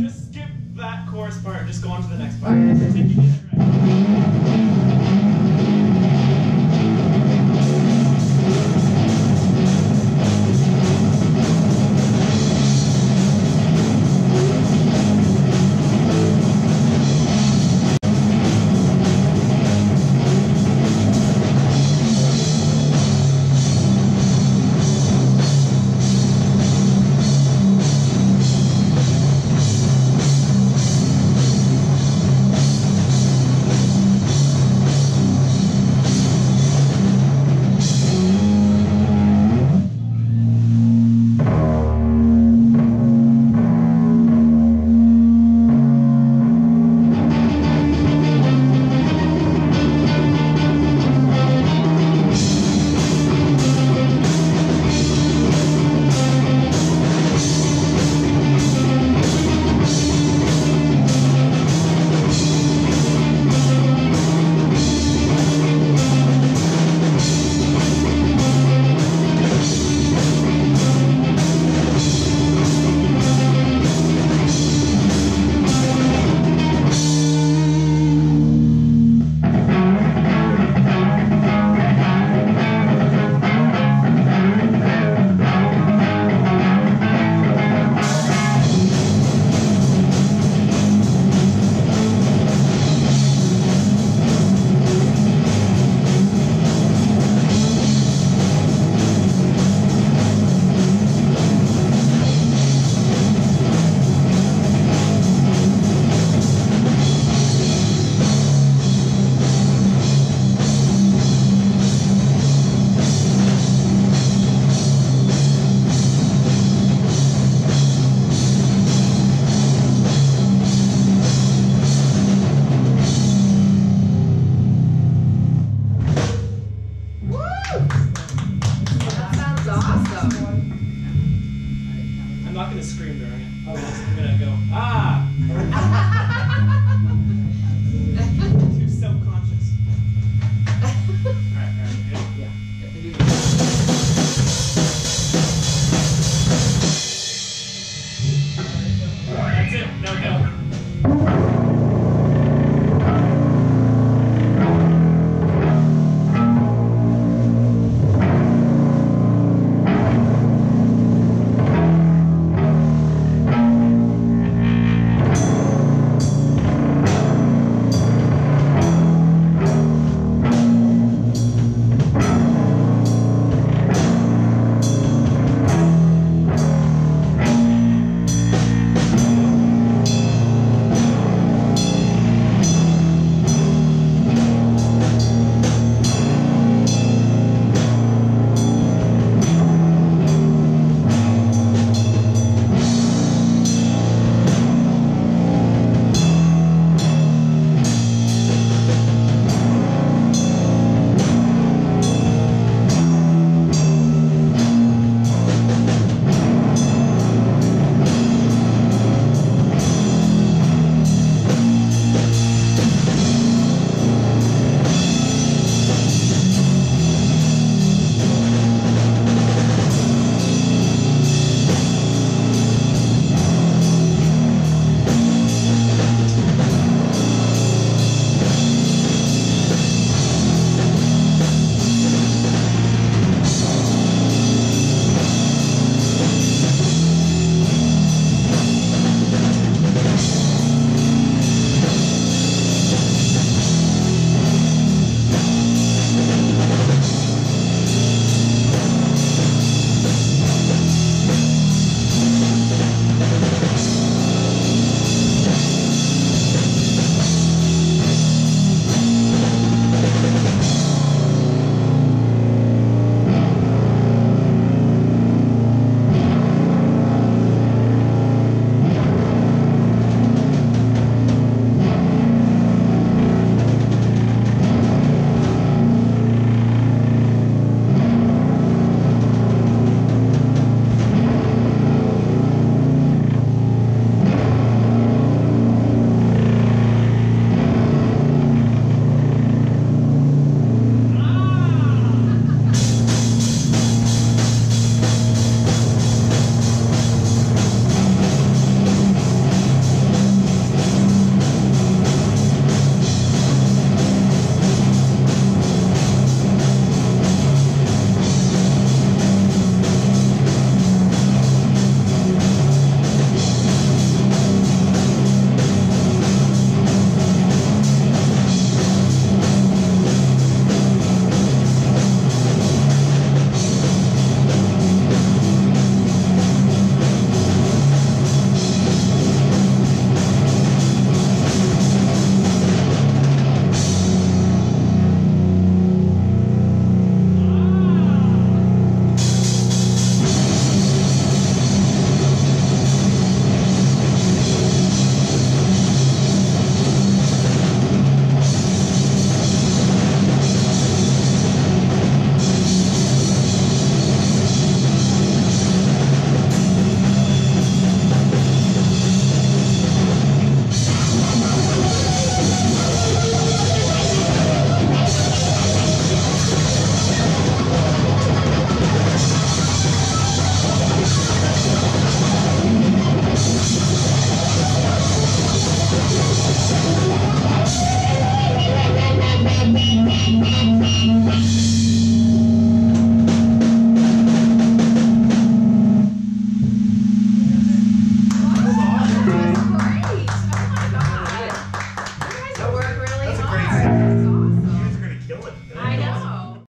Just skip that chorus part, just go on to the next part.